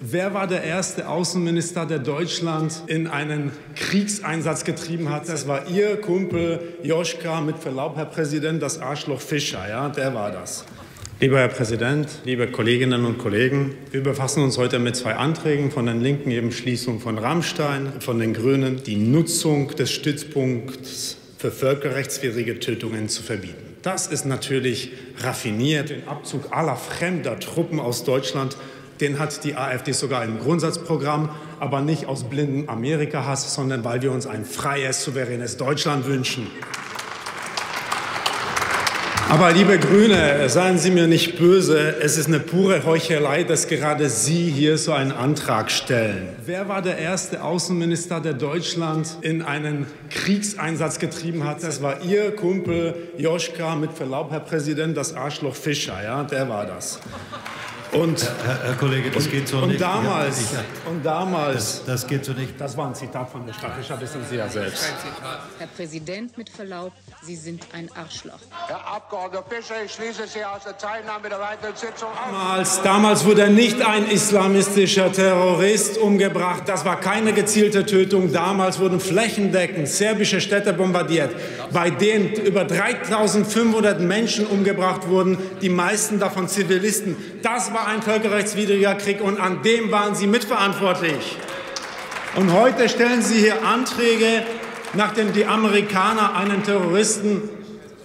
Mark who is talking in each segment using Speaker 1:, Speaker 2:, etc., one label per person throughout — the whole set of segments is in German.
Speaker 1: Wer war der erste Außenminister, der Deutschland in einen Kriegseinsatz getrieben hat? Das war Ihr Kumpel Joschka, mit Verlaub, Herr Präsident, das Arschloch Fischer. Ja, der war das. Lieber Herr Präsident, liebe Kolleginnen und Kollegen, wir befassen uns heute mit zwei Anträgen von den Linken, eben Schließung von Rammstein, von den Grünen, die Nutzung des Stützpunkts für völkerrechtswidrige Tötungen zu verbieten. Das ist natürlich raffiniert, den Abzug aller fremder Truppen aus Deutschland den hat die AfD sogar im Grundsatzprogramm, aber nicht aus blindem Amerika-Hass, sondern weil wir uns ein freies, souveränes Deutschland wünschen. Aber liebe Grüne, seien Sie mir nicht böse, es ist eine pure Heuchelei, dass gerade Sie hier so einen Antrag stellen. Wer war der erste Außenminister, der Deutschland in einen Kriegseinsatz getrieben hat? Das war Ihr Kumpel Joschka, mit Verlaub, Herr Präsident, das Arschloch Fischer, ja, der war das.
Speaker 2: Und, Herr, Herr, Kollege, das
Speaker 1: und,
Speaker 2: geht so
Speaker 1: und
Speaker 2: nicht.
Speaker 1: Damals, ja, und damals.
Speaker 2: Das, das, geht so nicht.
Speaker 1: Das war ein Zitat von der Stadtfischer, wissen Sie ja selbst.
Speaker 3: Herr Präsident, mit Verlaub, Sie sind ein Arschloch.
Speaker 4: Herr Abgeordneter Fischer, ich schließe Sie aus der Teilnahme der weiteren Sitzung aus.
Speaker 1: Damals, damals wurde nicht ein islamistischer Terrorist umgebracht. Das war keine gezielte Tötung. Damals wurden flächendeckend serbische Städte bombardiert, bei denen über 3500 Menschen umgebracht wurden, die meisten davon Zivilisten. Das war ein völkerrechtswidriger Krieg und an dem waren Sie mitverantwortlich. Und heute stellen Sie hier Anträge, nachdem die Amerikaner einen Terroristen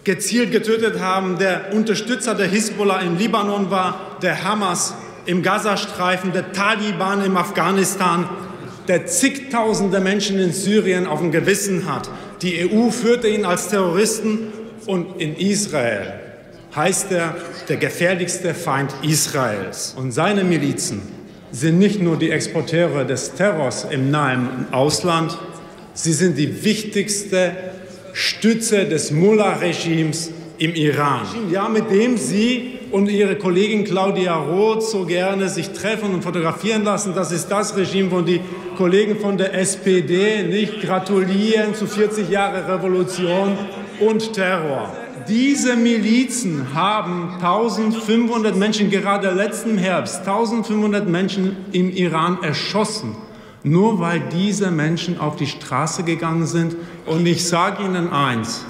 Speaker 1: gezielt getötet haben, der Unterstützer der Hisbollah im Libanon war, der Hamas im Gazastreifen, der Taliban im Afghanistan, der zigtausende Menschen in Syrien auf dem Gewissen hat. Die EU führte ihn als Terroristen und in Israel heißt er der gefährlichste Feind Israels. Und seine Milizen sind nicht nur die Exporteure des Terrors im nahen Ausland, sie sind die wichtigste Stütze des Mullah-Regimes im Iran. Ja, mit dem Sie und Ihre Kollegin Claudia Roth so gerne sich treffen und fotografieren lassen. Das ist das Regime, wo die Kollegen von der SPD nicht gratulieren zu 40 Jahre Revolution und Terror. Diese Milizen haben 1500 Menschen, gerade letzten Herbst, 1500 Menschen im Iran erschossen, nur weil diese Menschen auf die Straße gegangen sind. Und ich sage Ihnen eins,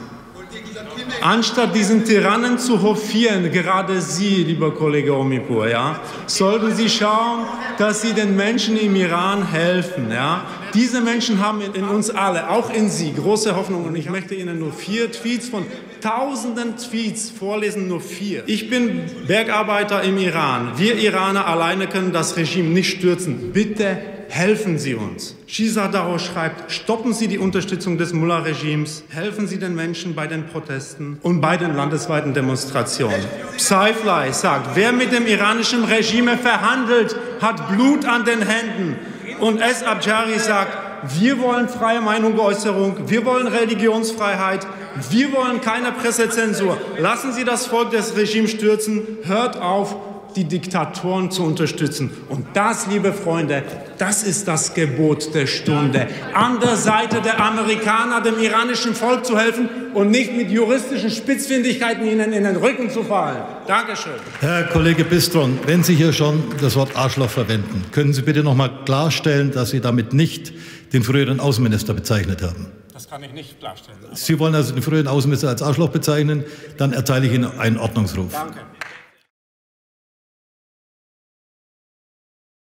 Speaker 1: Anstatt diesen Tyrannen zu hofieren, gerade Sie, lieber Kollege Omipur, ja, sollten Sie schauen, dass Sie den Menschen im Iran helfen. Ja. Diese Menschen haben in uns alle, auch in Sie, große Hoffnung. Und ich möchte Ihnen nur vier Tweets von tausenden Tweets vorlesen, nur vier. Ich bin Bergarbeiter im Iran. Wir Iraner alleine können das Regime nicht stürzen. Bitte helfen Sie uns. Shizadaro schreibt, stoppen Sie die Unterstützung des Mullah-Regimes, helfen Sie den Menschen bei den Protesten und bei den landesweiten Demonstrationen. Psyfly sagt, wer mit dem iranischen Regime verhandelt, hat Blut an den Händen. Und S. Abjari sagt, wir wollen freie Meinungsäußerung, wir wollen Religionsfreiheit, wir wollen keine Pressezensur. Lassen Sie das Volk des Regimes stürzen, hört auf, die Diktatoren zu unterstützen. Und das, liebe Freunde, das ist das Gebot der Stunde. An der Seite der Amerikaner dem iranischen Volk zu helfen und nicht mit juristischen Spitzfindigkeiten ihnen in den Rücken zu fallen. Dankeschön.
Speaker 2: Herr Kollege Bistron, wenn Sie hier schon das Wort Arschloch verwenden, können Sie bitte noch mal klarstellen, dass Sie damit nicht den früheren Außenminister bezeichnet haben?
Speaker 1: Das kann ich nicht klarstellen.
Speaker 2: Sie wollen also den früheren Außenminister als Arschloch bezeichnen, dann erteile ich Ihnen einen Ordnungsruf.
Speaker 1: Danke.